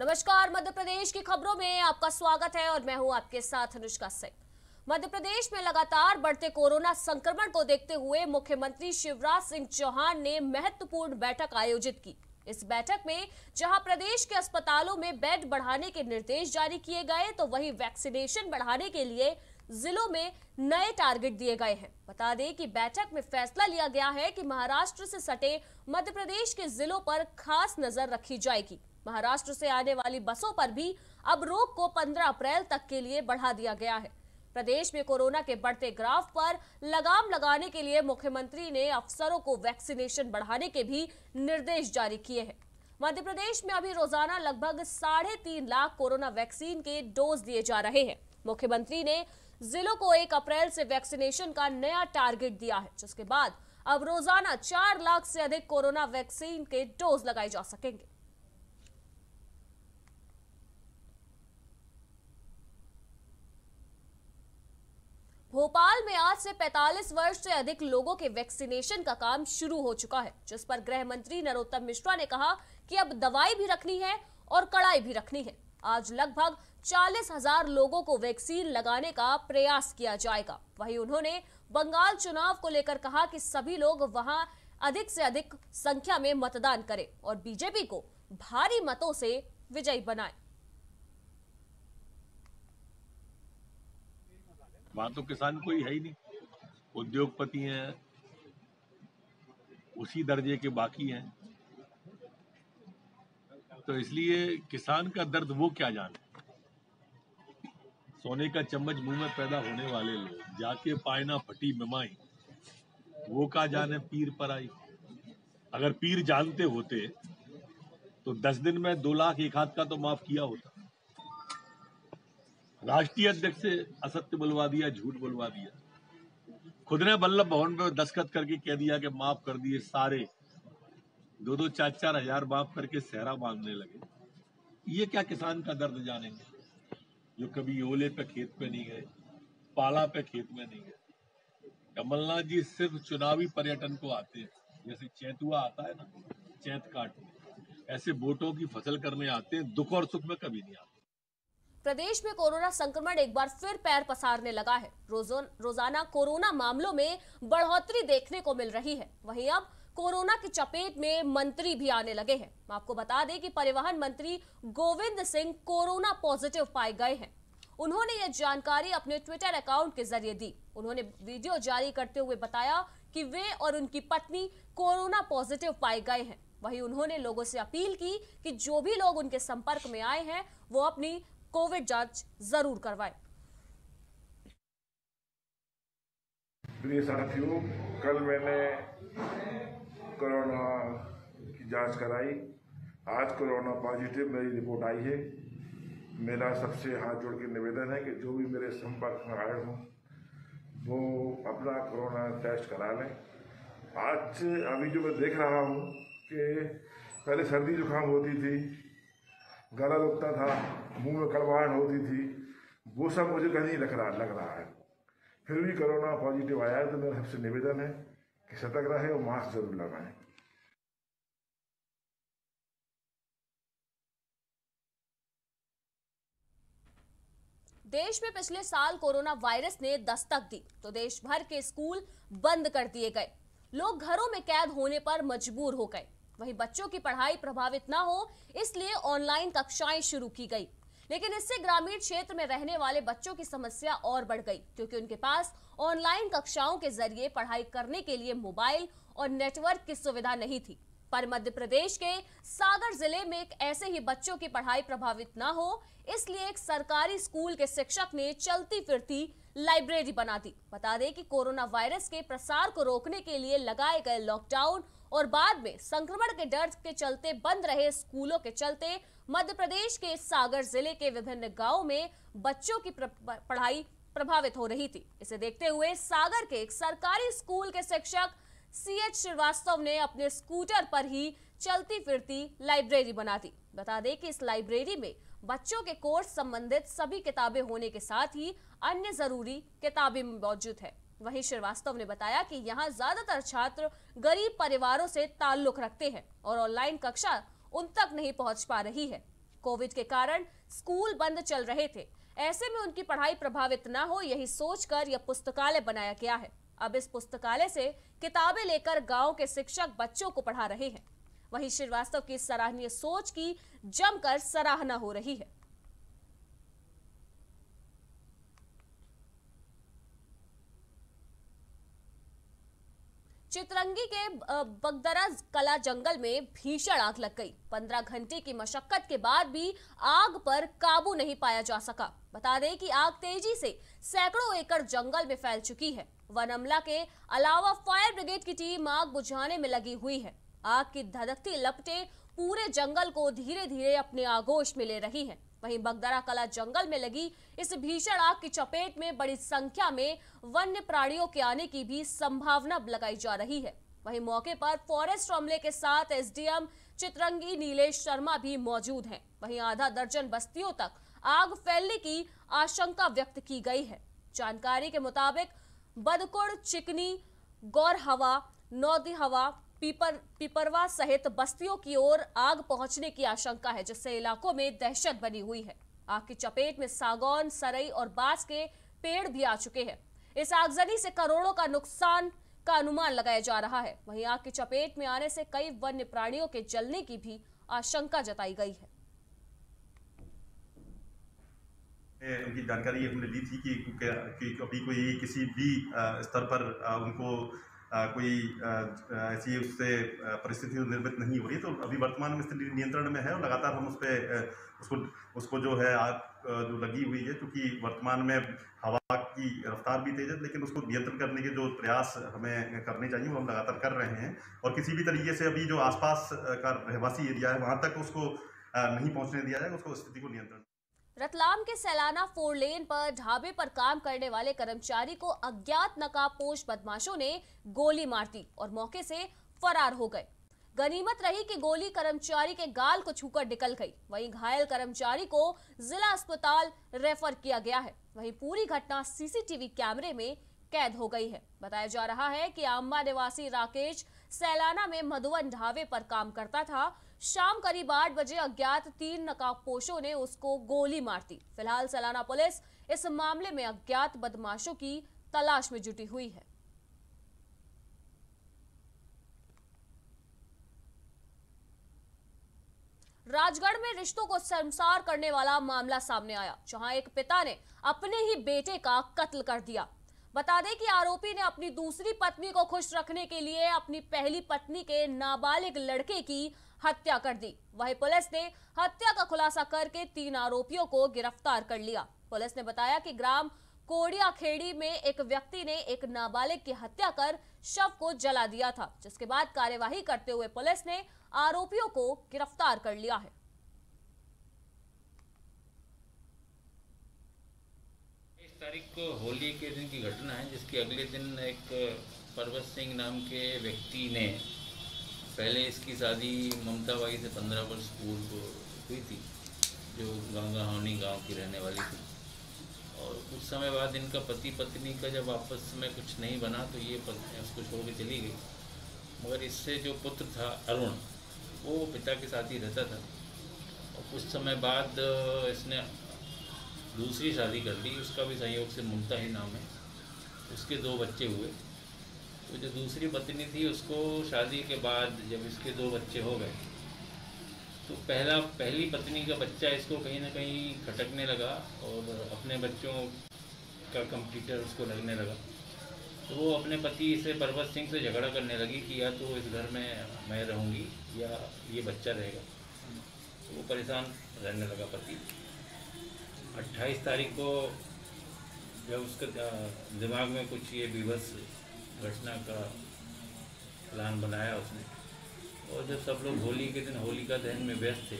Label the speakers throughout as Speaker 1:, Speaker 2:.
Speaker 1: नमस्कार, मध्य प्रदेश की खबरों में आपका स्वागत है और मैं हूँ आपके साथ अनुष्का सिंह। मध्य प्रदेश में लगातार बढ़ते कोरोना संक्रमण को देखते हुए मुख्यमंत्री शिवराज सिंह चौहान ने महत्वपूर्ण बैठक आयोजित की। इस बैठक में जहाँ प्रदेश के अस्पतालों में बेड बढ़ाने के निर्देश जारी किए गए तो वहीं वैक्सीनेशन बढ़ाने के लिए जिलों में नए टारगेट दिए गए हैं। बता दें कि बैठक में फैसला लिया गया है कि महाराष्ट्र से सटे मध्य प्रदेश के जिलों पर खास नज़र रखी जाएगी। महाराष्ट्र से आने वाली बसों पर भी अब रोक को 15 अप्रैल तक के लिए बढ़ा दिया गया है। प्रदेश में कोरोना के बढ़ते ग्राफ पर लगाम लगाने के लिए मुख्यमंत्री ने अफसरों को वैक्सीनेशन बढ़ाने के भी निर्देश जारी किए हैं। मध्य प्रदेश में अभी रोज़ाना लगभग साढ़े तीन लाख कोरोना वैक्सीन के डोज दिए जा रहे हैं। मुख्यमंत्री ने जिलों को एक अप्रैल से वैक्सीनेशन का नया टारगेट दिया है, जिसके बाद अब रोज़ाना चार लाख से अधिक कोरोना वैक्सीन के डोज लगाए जा सकेंगे। भोपाल में आज से 45 वर्ष से अधिक लोगों के वैक्सीनेशन का काम शुरू हो चुका है, जिस पर गृह मंत्री नरोत्तम मिश्रा ने कहा कि अब दवाई भी रखनी है और कड़ाई भी रखनी है। आज लगभग चालीस हज़ार लोगों को वैक्सीन लगाने का प्रयास किया जाएगा। वहीं उन्होंने बंगाल चुनाव को लेकर कहा कि सभी लोग वहाँ अधिक से अधिक संख्या में मतदान करें और बीजेपी को भारी मतों से विजयी बनाएँ।
Speaker 2: वहाँ तो किसान कोई है ही नहीं। उद्योगपति हैं, उसी दर्जे के बाकी हैं। तो इसलिए किसान का दर्द वो क्या जाने? सोने का चम्मच मुँह में पैदा होने वाले लोग, जाके पायना फटी बिमाई, वो का जाने पीर पर आई। अगर पीर जानते होते तो दस दिन में दो लाख एक हाथ का तो माफ़ किया होता। राष्ट्रीय अध्यक्ष से असत्य बुलवा दिया, झूठ बुलवा दिया। खुद ने बल्लभ भवन पे दस्खत करके कह दिया कि माफ़ कर दिए सारे। दो दो चार चार हज़ार माफ़ करके सहरा मांगने लगे। ये क्या किसान का दर्द जानेंगे? जो कभी ओले पे खेत पे नहीं गए, पाला पे खेत में नहीं गए। कमलनाथ जी सिर्फ़ चुनावी पर्यटन को आते हैं। जैसे चैतुआ आता है ना, चैत काट ऐसे वोटों की फ़सल करने आते हैं, दुख और सुख में कभी नहीं आते।
Speaker 1: प्रदेश में कोरोना संक्रमण एक बार फिर पैर पसारने लगा है। रोज़ाना कोरोना मामलों में बढ़ोतरी देखने को मिल रही है। वहीं अब कोरोना की चपेट में मंत्री भी आने लगे हैं। आपको बता दें कि परिवहन मंत्री गोविंद सिंह कोरोना पॉजिटिव पाए गए हैं। उन्होंने यह जानकारी अपने ट्विटर अकाउंट के ज़रिए दी। उन्होंने वीडियो जारी करते हुए बताया कि वे और उनकी पत्नी कोरोना पॉजिटिव पाए गए हैं। वहीं उन्होंने लोगों से अपील की कि जो भी लोग उनके संपर्क में आए हैं, वो अपनी कोविड जाँच ज़रूर करवाएँ।
Speaker 3: प्रिय साथियों, कल मैंने कोरोना की जाँच कराई। आज कोरोना पॉजिटिव मेरी रिपोर्ट आई है। मेरा सबसे हाथ जोड़ के निवेदन है कि जो भी मेरे संपर्क में आए हों, वो अपना कोरोना टेस्ट करा लें। आज अभी जो मैं देख रहा हूँ कि पहले सर्दी जुकाम होती थी गला दुखता था, मुँह में कड़वाहट होती थी, वो सब मुझे कहीं लग रहा लग रहा है। फिर भी कोरोना पॉजिटिव आया है तो मेरा सबसे निवेदन है कि सतर्क रहे और मास्क ज़रूर लगाएँ।
Speaker 1: देश में पिछले साल कोरोना वायरस ने दस्तक दी तो देश भर के स्कूल बंद कर दिए गए। लोग घरों में कैद होने पर मजबूर हो गए। वहीं बच्चों की पढ़ाई प्रभावित न हो, इसलिए ऑनलाइन कक्षाएँ शुरू की गई। लेकिन इससे ग्रामीण क्षेत्र में रहने वाले बच्चों की समस्या और बढ़ गई, क्योंकि उनके पास ऑनलाइन कक्षाओं के ज़रिए पढ़ाई करने के लिए मोबाइल और नेटवर्क की सुविधा नहीं थी। पर मध्य प्रदेश के सागर ज़िले में एक ऐसे ही बच्चों की पढ़ाई प्रभावित न हो, इसलिए एक सरकारी स्कूल के शिक्षक ने चलती फिरती लाइब्रेरी बना दी। बता दें कि कोरोना वायरस के प्रसार को रोकने के लिए लगाए गए लॉकडाउन और बाद में संक्रमण के डर के चलते बंद रहे स्कूलों के चलते मध्य प्रदेश के सागर ज़िले के विभिन्न गाँवों में बच्चों की पढ़ाई प्रभावित हो रही थी। इसे देखते हुए सागर के एक सरकारी स्कूल के शिक्षक सी एच श्रीवास्तव ने अपने स्कूटर पर ही चलती फिरती लाइब्रेरी बना दी। बता दें कि इस लाइब्रेरी में बच्चों के कोर्स संबंधित सभी किताबें होने के साथ ही अन्य ज़रूरी किताबें मौजूद है। वहीं श्रीवास्तव ने बताया कि यहाँ ज़्यादातर छात्र गरीब परिवारों से ताल्लुक रखते हैं और ऑनलाइन कक्षा उन तक नहीं पहुँच पा रही है। कोविड के कारण स्कूल बंद चल रहे थे। ऐसे में उनकी पढ़ाई प्रभावित न हो, यही सोचकर यह पुस्तकालय बनाया गया है। अब इस पुस्तकालय से किताबें लेकर गाँव के शिक्षक बच्चों को पढ़ा रहे हैं। वहीं श्रीवास्तव की सराहनीय सोच की जमकर सराहना हो रही है। चितरंगी के बगदरा कला जंगल में भीषण आग लग गई। पंद्रह घंटे की मशक्कत के बाद भी आग पर काबू नहीं पाया जा सका। बता दें कि आग तेज़ी से सैकड़ों एकड़ जंगल में फैल चुकी है। वन अमला के अलावा फायर ब्रिगेड की टीम आग बुझाने में लगी हुई है। आग की धधकती लपटे पूरे जंगल को धीरे धीरे अपने आगोश में ले रही है। वहीं बगदरा कला जंगल में लगी इस भीषण आग की चपेट में बड़ी संख्या में वन्य प्राणियों के आने की भी संभावना लगाई जा रही है। वहीं मौके पर फॉरेस्ट अमले के साथ एसडीएम चित्रंगी नीलेश शर्मा भी मौजूद हैं। वहीं आधा दर्जन बस्तियों तक आग फैलने की आशंका व्यक्त की गई है। जानकारी के मुताबिक बदकुड़, चिकनी गौर हवा नौदी हवा पीपर, पीपरवा सहित बस्तियों की ओर आग पहुँचने की आशंका है, जिससे इलाकों में दहशत बनी हुई है। आग की चपेट में सागौन सरई और बाँस के पेड़ भी आ चुके हैं। इस आगजनी से करोड़ों का नुकसान का अनुमान लगाया जा रहा है। वहीं आग की चपेट में आने से कई वन्य प्राणियों के जलने की भी आशंका जताई गई है।
Speaker 4: उनकी जानकारी हमने दी थी कि अभी कोई किसी भी स्तर पर उनको कोई ऐसी उससे परिस्थिति निर्मित नहीं हो रही तो अभी वर्तमान में स्थिति नियंत्रण में है और लगातार हम उस पर उसको उसको जो है आग जो लगी हुई है, क्योंकि वर्तमान में हवा की रफ्तार भी तेज है, लेकिन उसको नियंत्रण करने के जो प्रयास हमें करने चाहिए, वो हम लगातार कर रहे हैं। और किसी भी तरीके से अभी जो आसपास का रहवासी एरिया है, वहाँ तक उसको नहीं पहुँचने दिया जाएगा, उसको स्थिति को नियंत्रण
Speaker 1: रतलाम के सैलाना फोर लेन पर ढाबे पर काम करने वाले कर्मचारी को अज्ञात नकाबपोश बदमाशों ने गोली मार दी और मौके से फरार हो गए। गनीमत रही कि गोली कर्मचारी के गाल को छूकर निकल गई। वहीं घायल कर्मचारी को जिला अस्पताल रेफर किया गया है। वहीं पूरी घटना सीसीटीवी कैमरे में कैद हो गई है। बताया जा रहा है कि आम्बा निवासी राकेश सैलाना में मधुवन ढाबे पर काम करता था शाम करीब आठ बजे अज्ञात तीन नकाबपोशों ने उसको गोली मार दी। फ़िलहाल सैलाना पुलिस इस मामले में अज्ञात बदमाशों की तलाश में जुटी हुई है। राजगढ़ में रिश्तों को संसार करने वाला मामला सामने आया, जहाँ एक पिता ने अपने ही बेटे का कत्ल कर दिया। बता दें कि आरोपी ने अपनी दूसरी पत्नी को खुश रखने के लिए अपनी पहली पत्नी के नाबालिग लड़के की हत्या कर दी। वही पुलिस ने हत्या का खुलासा करके तीन आरोपियों को गिरफ़्तार कर लिया। पुलिस ने बताया कि ग्राम कोडिया खेड़ी में एक व्यक्ति ने एक नाबालिग की हत्या कर शव को जला दिया था, जिसके बाद कार्यवाही करते हुए पुलिस ने आरोपियों को गिरफ़्तार कर लिया है।
Speaker 5: तारीख को होली के दिन की घटना है, जिसके अगले दिन एक पर्वत सिंह नाम के व्यक्ति ने पहले इसकी शादी ममता बाई से पंद्रह वर्ष पूर्व हुई थी, जो गंगा हावनी गाँव की रहने वाली थी। और कुछ समय बाद इनका पति पत्नी का जब आपस में कुछ नहीं बना तो ये उसको छोड़ के चली गई। मगर इससे जो पुत्र था अरुण, वो पिता के साथ ही रहता था। और कुछ समय बाद इसने दूसरी शादी कर ली। उसका भी सहयोग से ममता ही नाम है। उसके दो बच्चे हुए। तो जो दूसरी पत्नी थी, उसको शादी के बाद जब इसके दो बच्चे हो गए तो पहला, पहली पत्नी का बच्चा इसको कहीं ना कहीं खटकने लगा और अपने बच्चों का कंप्यूटर उसको लगने लगा। तो वो अपने पति से पर्वत सिंह से झगड़ा करने लगी कि या तो इस घर में मैं रहूँगी या ये बच्चा रहेगा। तो वो परेशान रहने लगा पति। अट्ठाईस तारीख को जब उसका दिमाग में कुछ ये विवश घटना का प्लान बनाया उसने। और जब सब लोग होली के दिन, होली का दहन में व्यस्त थे,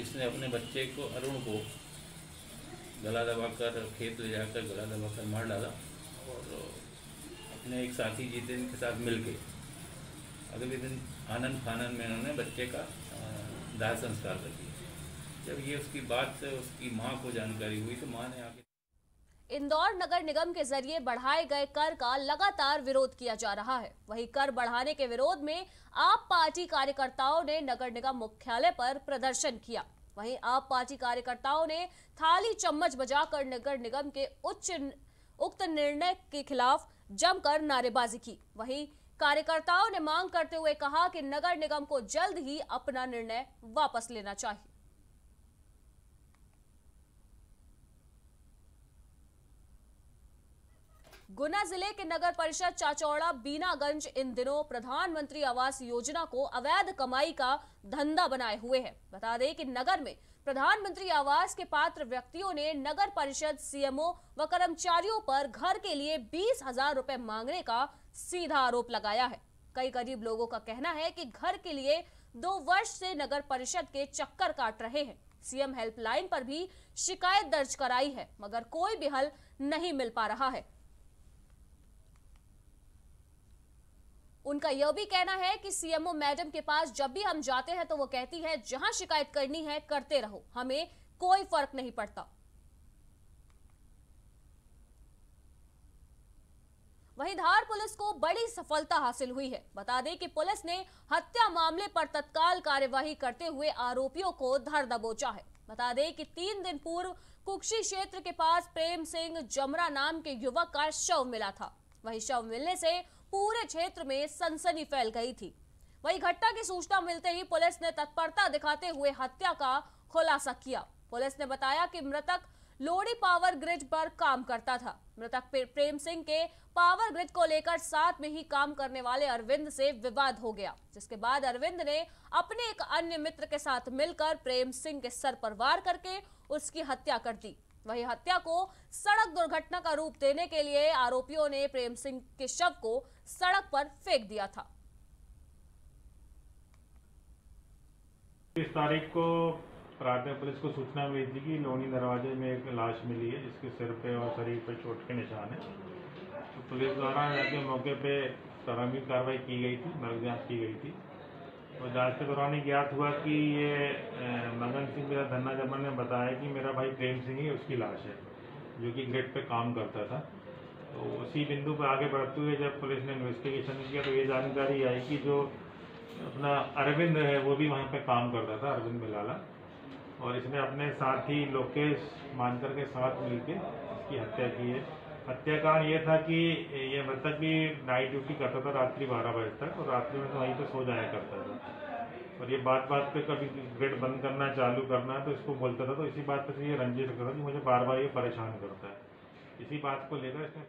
Speaker 5: इसने अपने बच्चे को अरुण को गला दबाकर, खेत ले जाकर गला दबाकर मार डाला और अपने एक साथी जितेंद्र के साथ मिल के अगले दिन आनंद फानंद में उन्होंने बच्चे का दाह संस्कार कर दिया। जब ये उसकी बात उसकी माँ को जानकारी हुई तो माँ ने आगे
Speaker 1: इंदौर नगर निगम के ज़रिए बढ़ाए गए कर का लगातार विरोध किया जा रहा है। वहीं कर बढ़ाने के विरोध में आप पार्टी कार्यकर्ताओं ने नगर निगम मुख्यालय पर प्रदर्शन किया। वहीं आप पार्टी कार्यकर्ताओं ने थाली चम्मच बजाकर नगर निगम के उच्च उक्त निर्णय के खिलाफ जमकर नारेबाजी की। वहीं कार्यकर्ताओं ने मांग करते हुए कहा कि नगर निगम को जल्द ही अपना निर्णय वापस लेना चाहिए। गुना ज़िले के नगर परिषद चाचौड़ा, बीनागंज, इन दिनों प्रधानमंत्री आवास योजना को अवैध कमाई का धंधा बनाए हुए है। बता दें कि नगर में प्रधानमंत्री आवास के पात्र व्यक्तियों ने नगर परिषद सीएमओ व कर्मचारियों पर घर के लिए बीस हज़ार रूपए मांगने का सीधा आरोप लगाया है। कई गरीब लोगों का कहना है कि घर के लिए दो वर्ष से नगर परिषद के चक्कर काट रहे हैं। सीएम हेल्पलाइन पर भी शिकायत दर्ज कराई है, मगर कोई भी हल नहीं मिल पा रहा है। उनका यह भी कहना है कि सीएमओ मैडम के पास जब भी हम जाते हैं तो वो कहती है, जहाँ शिकायत करनी है, करते रहो। हमें कोई फ़र्क नहीं पड़ता। वहीं धार पुलिस को बड़ी सफलता हासिल हुई है। बता दें कि पुलिस ने हत्या मामले पर तत्काल कार्यवाही करते हुए आरोपियों को धर दबोचा है। बता दें कि तीन दिन पूर्व कुक्षी क्षेत्र के पास प्रेम सिंह जमरा नाम के युवक का शव मिला था। वही शव मिलने से पूरे क्षेत्र में सनसनी फैल गई थी। वही घटना की सूचना मिलते ही पुलिस ने तत्परता दिखाते हुए हत्या का खुलासा किया। पुलिस ने बताया कि मृतक लोड़ी पावर ग्रिड पर काम करता था। मृतक प्रेम सिंह के पावर ग्रिड को लेकर साथ में ही काम करने वाले अरविंद से विवाद हो गया, जिसके बाद अरविंद ने अपने एक अन्य मित्र के साथ मिलकर प्रेम सिंह के सर पर वार करके उसकी हत्या कर दी। वही हत्या को सड़क दुर्घटना का रूप देने के लिए आरोपियों ने प्रेम सिंह के शव को सड़क पर फेंक दिया था।
Speaker 6: इस तारीख को रात में पुलिस को सूचना मिली थी कि लोनी दरवाजे में एक लाश मिली है, जिसके सिर पे और शरीर पे चोट के निशान है। तो पुलिस द्वारा जाके मौके पे प्रारंभिक कार्रवाई की गई थी नर्क जाँच की गई थी। और जाँच के दौरान ज्ञात हुआ कि ये मगन सिंह, मेरा धन्ना जमन ने बताया कि मेरा भाई प्रेम सिंह ही उसकी लाश है, जो कि ग्रेड पे काम करता था। तो उसी बिंदु पर आगे बढ़ते हुए जब पुलिस ने इन्वेस्टिगेशन किया तो ये जानकारी आई कि जो अपना अरविंद है, वो भी वहाँ पे काम करता था, अरविंद मिलाला और इसने अपने साथी लोकेश मानकर के साथ मिलके इसकी हत्या की है। हत्या ये था कि ये मृतक भी नाइट ड्यूटी करता था रात्रि बारह बजे तक और रात्रि में तो वहीं पर सो जाया करता था। और ये बात बात पे कभी गेट बंद करना, चालू करना है तो इसको बोलता था तो इसी बात पे ये रंजित करता था कि मुझे बार बार ये परेशान करता है। इसी बात को लेकर इसने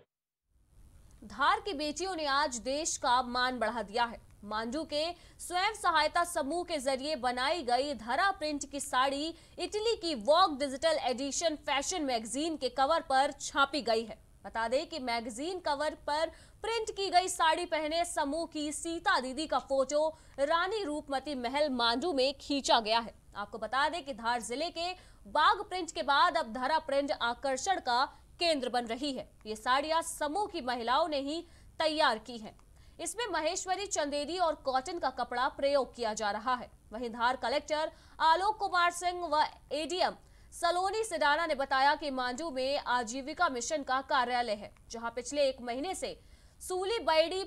Speaker 1: धार की बेटियों ने आज देश का मान बढ़ा दिया है। मांझू के स्वयं सहायता समूह के ज़रिए बनाई गई धरा प्रिंट की साड़ी इटली की Vogue digital edition fashion magazine के कवर पर छापी गई है। बता दें कि मैगजीन कवर पर प्रिंट की गई साड़ी पहने समूह की सीता दीदी का फ़ोटो रानी रूपमती महल मांडू में खींचा गया है। आपको बता दें कि धार ज़िले के बाघ प्रिंट के बाद अब धरा प्रिंट आकर्षण का केंद्र बन रही है ये साड़ियाँ समूह की महिलाओं ने ही तैयार की हैं। इसमें महेश्वरी, चंदेरी और कॉटन का कपड़ा प्रयोग किया जा रहा है वहीं धार कलेक्टर आलोक कुमार सिंह व एडीएम सलोनी सिडाना ने बताया कि मांडू में आजीविका मिशन का कार्यालय है, जहाँ पिछले एक महीने से सूली, बैडी,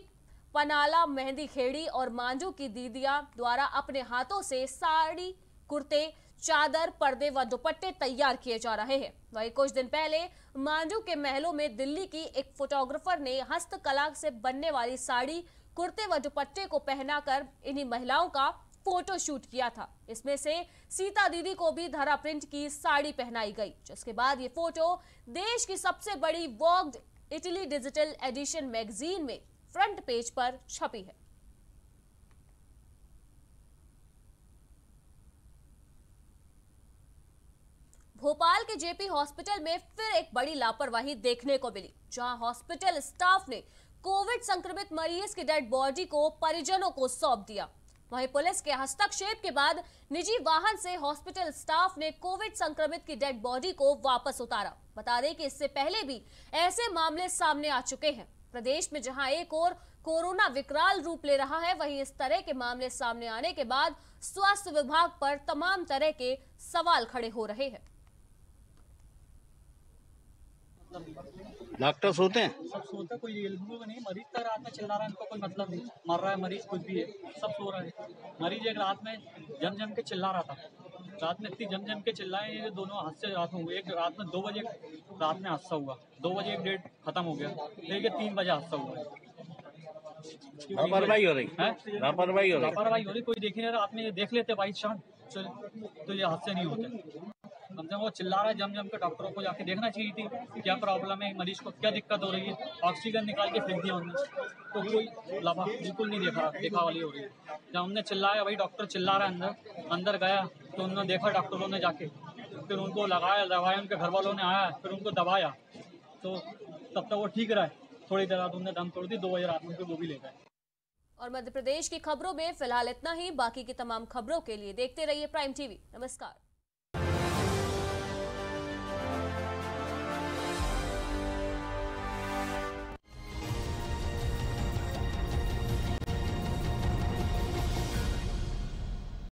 Speaker 1: पनाला, मेहंदी खेड़ी और मांडू की दीदिया द्वारा अपने हाथों से साड़ी, कुर्ते चादर, पर्दे व दुपट्टे तैयार किए जा रहे हैं। वही कुछ दिन पहले मांडू के महलों में दिल्ली की एक फोटोग्राफर ने हस्तकला से बनने वाली साड़ी, कुर्ते व दुपट्टे को पहनाकर इन्हीं महिलाओं का फ़ोटो शूट किया था। इसमें से सीता दीदी को भी धरा प्रिंट की साड़ी पहनाई गई, जिसके बाद ये फ़ोटो देश की सबसे बड़ी Vogue Italy digital edition magazine में फ्रंट पेज पर छपी है। भोपाल के जेपी हॉस्पिटल में फिर एक बड़ी लापरवाही देखने को मिली, जहाँ हॉस्पिटल स्टाफ ने कोविड संक्रमित मरीज़ की डेड बॉडी को परिजनों को सौंप दिया। वहीं पुलिस के हस्तक्षेप के बाद निजी वाहन से हॉस्पिटल स्टाफ ने कोविड संक्रमित की डेड बॉडी को वापस उतारा। बता दें कि इससे पहले भी ऐसे मामले सामने आ चुके हैं। प्रदेश में जहाँ एक और कोरोना विकराल रूप ले रहा है, वहीं इस तरह के मामले सामने आने के बाद स्वास्थ्य विभाग पर तमाम तरह के सवाल खड़े हो रहे हैं।
Speaker 7: डॉक्टर सोते हैं?
Speaker 8: सब सोते हैं, कोई नहीं मरीज़ का रात में चिल्ला रहा है इनको कोई मतलब नहीं। मर रहा है मरीज़ कुछ भी है सब सो रहा है। मरीज़ एक रात में जम जम के चिल्ला रहा था। रात में इतनी जम जम के चिल्लाए ये दोनों हादसे रात में हुए। एक रात में दो बजे रात में हादसा हुआ। दो बजे एक डेट खत्म हो गया। ये तीन बजे हादसा हुआ। लापरवाही हो रही। है? लापरवाही हो रही। लापरवाही हो रही। कोई देख नहीं रहा। आपने देख लेते बाई चल तो ये हादसे नहीं होते। कम से कम वो चिल्ला रहा है जम जम के डॉक्टरों को जाके देखना चाहिए थी, क्या प्रॉब्लम है, मरीज़ को क्या दिक्कत हो रही है। ऑक्सीजन निकाल के फेंक दिया उन्होंने। तो कोई लाभा बिल्कुल नहीं देखा देखा वाली हो रही है। जब हमने चिल्लाया, भाई डॉक्टर चिल्ला रहा है अंदर अंदर गया तो उन्होंने देखा डॉक्टरों ने जाके। फिर उनको लगाया दवाया उनके घर वालों ने आया, फिर उनको दबाया। तो तब तक वो ठीक रहा। थोड़ी देर बाद उन्होंने दम तोड़ दी, दो बजे रात में वो भी ले गए।
Speaker 1: और मध्य प्रदेश की खबरों में फ़िलहाल इतना ही। बाकी की तमाम खबरों के लिए देखते रहिए प्राइम टीवी नमस्कार।